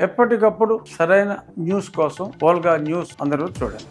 ఎప్పటికప్పుడు సరైన న్యూస్ కోసం ఓల్గా న్యూస్ అందరూ చూడండి.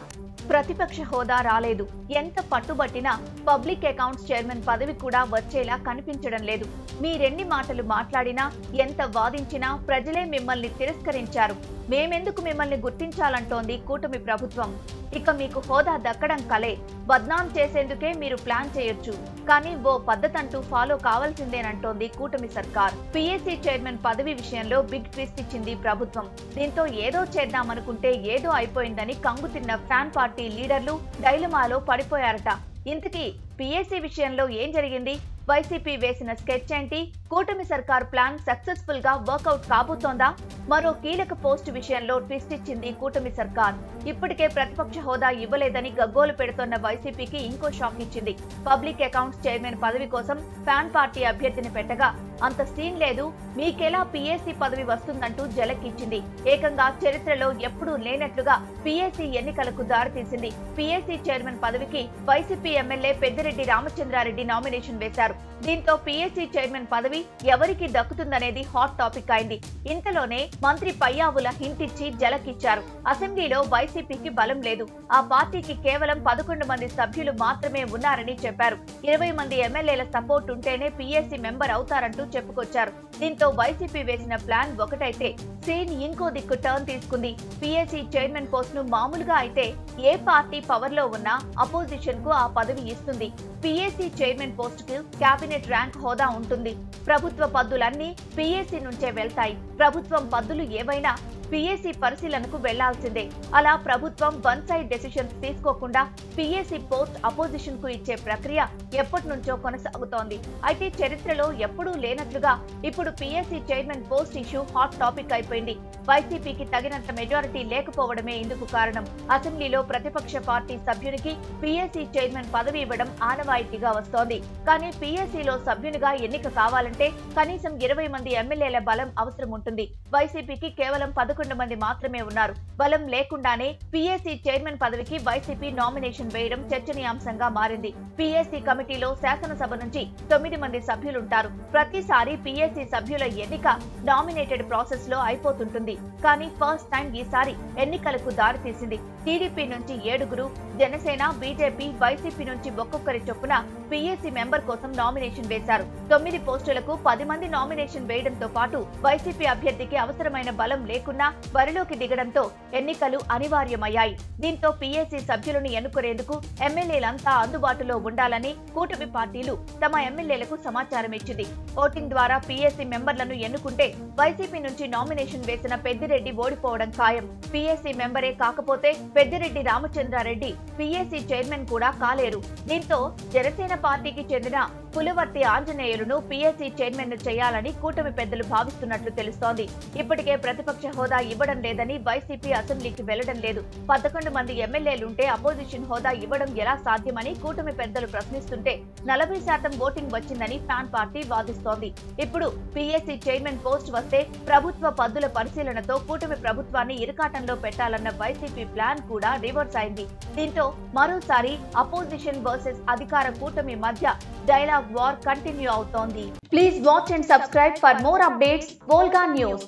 ప్రతిపక్ష హోదా రాలేదు. ఎంత పట్టుబట్టినా పబ్లిక్ అకౌంట్స్ చైర్మన్ పదవి కూడా వచ్చేలా కనిపించడం లేదు. మీరెన్ని మాటలు మాట్లాడినా ఎంత వాదించినా ప్రజలే మిమ్మల్ని తిరస్కరించారు. మేమెందుకు మిమ్మల్ని గుర్తించాలంటోంది కూటమి ప్రభుత్వం. ఇక మీకు హోదా దక్కడం కలే. బద్నాం చేసేందుకే మీరు ప్లాన్ చేయొచ్చు. కానీ ఓ పద్ధతంటూ ఫాలో కావాల్సిందేనంటోంది కూటమి సర్కార్. పిఎస్సీ చైర్మన్ పదవి విషయంలో బిగ్ ట్విస్ట్ ఇచ్చింది ప్రభుత్వం. దీంతో ఏదో చేద్దామనుకుంటే ఏదో అయిపోయిందని కంగుతిన్న ఫ్యాన్ పార్టీ లీడర్లు డైలమాలో పడిపోయారట. ఇంతకీ పిఎస్సీ విషయంలో ఏం జరిగింది? వైసీపీ వేసిన స్కెచ్ ఏంటి? కూటమి సర్కార్ ప్లాన్ సక్సెస్ఫుల్గా వర్కౌట్ కాబోతోందా? మరో కీలక పోస్ట్ విషయంలో ట్విస్ట్ ఇచ్చింది కూటమి సర్కార్. ఇప్పటికే ప్రతిపక్ష హోదా ఇవ్వలేదని గగ్గోలు పెడుతోన్న వైసీపీకి ఇంకో షాక్ ఇచ్చింది. పబ్లిక్ అకౌంట్స్ చైర్మన్ పదవి కోసం ఫ్యాన్ పార్టీ అభ్యర్థిని పెట్టగా అంత సీన్ లేదు. మీకెలా పిఎస్సీ పదవి వస్తుందంటూ జలకిచ్చింది. ఏకంగా చరిత్రలో ఎప్పుడూ లేనట్లుగా పిఎస్సీ ఎన్నికలకు దారితీసింది. పిఎస్సీ చైర్మన్ పదవికి YCP MLA Peddireddy Ramachandrareddy nomination వేశారు. దీంతో పిఎస్సీ చైర్మన్ పదవి ఎవరికి దక్కుతుందనేది హాట్ టాపిక్ అయింది. ఇంతలోనే మంత్రి పయ్యావుల హింటిచ్చి జలకిచ్చారు. అసెంబ్లీలో వైసీపీకి బలం లేదు. ఆ పార్టీకి కేవలం పదకొండు మంది సభ్యులు మాత్రమే ఉన్నారని చెప్పారు. ఇరవై మంది ఎమ్మెల్యేల సపోర్ట్ ఉంటేనే పిఎస్సీ మెంబర్ అవుతారంటూ చెప్పుకొచ్చారు. దీంతో వైసీపీ వేసిన ప్లాన్ ఒకటైతే సీన్ ఇంకో దిక్కు టర్న్ తీసుకుంది. పిఎస్సీ చైర్మన్ పోస్ట్ను మామూలుగా అయితే ఏ పార్టీ పవర్లో ఉన్నా అపోజిషన్కు ఆ పదవి ఇస్తుంది. పిఎస్సీ చైర్మన్ పోస్ట్కు కేబినెట్ ర్యాంక్ హోదా ఉంటుంది. ప్రభుత్వ పద్దులన్నీ పిఎస్సీ నుంచే వెళ్తాయి. ప్రభుత్వం పద్దులు ఏవైనా పిఎస్సీ పరిశీలనకు వెళ్ళాల్సిందే. అలా ప్రభుత్వం వన్ సైడ్ డెసిషన్స్ తీసుకోకుండా పిఎస్సీ పోస్ట్ అపోజిషన్కు ఇచ్చే ప్రక్రియ ఎప్పటి నుంచో కొనసాగుతోంది. అయితే చరిత్రలో ఎప్పుడూ లేనట్లుగా ఇప్పుడు PSC chairman post issue hot topic అయిపోయింది. వైసీపీకి తగినంత మెజారిటీ లేకపోవడమే ఇందుకు కారణం. అసెంబ్లీలో ప్రతిపక్ష పార్టీ సభ్యునికి పీఏసీ చైర్మన్ పదవి ఇవ్వడం ఆనవాయితీగా వస్తోంది. కానీ పీఏసీలో సభ్యునిగా ఎన్నిక కావాలంటే కనీసం ఇరవై మంది ఎమ్మెల్యేల బలం అవసరం ఉంటుంది. వైసీపీకి కేవలం పదకొండు మంది మాత్రమే ఉన్నారు. బలం లేకుండానే పిఎస్సీ చైర్మన్ పదవికి వైసీపీ నామినేషన్ వేయడం చర్చనీయాంశంగా మారింది. పీఏసీ కమిటీలో శాసనసభ నుంచి తొమ్మిది మంది సభ్యులుంటారు. ప్రతిసారి పీఏసీ సభ్యుల ఎన్నిక నామినేటెడ్ ప్రాసెస్లో అయిపోతుంటుంది. కానీ ఫస్ట్ టైం ఈసారి ఎన్నికలకు దారితీసింది టీడీపీ నుంచి ఏడుగురు జనసేన బీజేపీ వైసీపీ నుంచి ఒక్కొక్కరి చొప్పున పిఎస్సీ మెంబర్ కోసం నామినేషన్ వేశారు. తొమ్మిది పోస్టులకు పది మంది నామినేషన్ వేయడంతో పాటు వైసీపీ అభ్యర్థికి అవసరమైన బలం లేకున్నా బరిలోకి దిగడంతో ఎన్నికలు అనివార్యమయ్యాయి. దీంతో పిఎస్సీ సభ్యులను ఎన్నుకునేందుకు ఎమ్మెల్యేలంతా అందుబాటులో ఉండాలని కూటమి పార్టీలు తమ ఎమ్మెల్యేలకు సమాచారం ఇచ్చింది ఓటింగ్ ద్వారా పిఎస్సీ మెంబర్లను ఎన్నుకుంటే వైసీపీ నుంచి నామినేషన్ వేసిన పెద్దిరెడ్డి ఓడిపోవడం ఖాయం. పిఎస్సీ మెంబరే కాకపోతే పెద్దిరెడ్డి రామచంద్రారెడ్డి పిఎస్సీ చైర్మన్ కూడా కాలేరు. దీంతో జనసేన పార్టీకి చెందిన పులివర్తి ఆంజనేయులను పిఎస్సీ చైర్మన్ను చేయాలని కూటమి పెద్దలు భావిస్తున్నట్లు తెలుస్తోంది. ఇప్పటికే ప్రతిపక్ష హోదా ఇవ్వడం లేదని వైసీపీ అసెంబ్లీకి వెళ్ళడం లేదు. పదకొండు మంది ఎమ్మెల్యేలుంటే అపోజిషన్ హోదా ఇవ్వడం ఎలా సాధ్యమని కూటమి పెద్దలు ప్రశ్నిస్తుంటే నలభై శాతం ఓటింగ్ వచ్చిందని ఫ్యాన్ పార్టీ వాదిస్తోంది. ఇప్పుడు పిఎస్సీ చైర్మన్ పోస్ట్ వస్తే ప్రభుత్వ పద్దుల పరిశీలనతో కూటమి ప్రభుత్వాన్ని ఇరకాటంలో పెట్టాలన్న వైసీపీ ప్లాన్ కూడా రివర్స్ అయింది. దీంతో మరోసారి అపోజిషన్ వర్సెస్ అధికార కూటమి మధ్య డైలాగ్ వార్ కంటిన్యూ అవుతోంది. Please watch and subscribe for more updates Volga news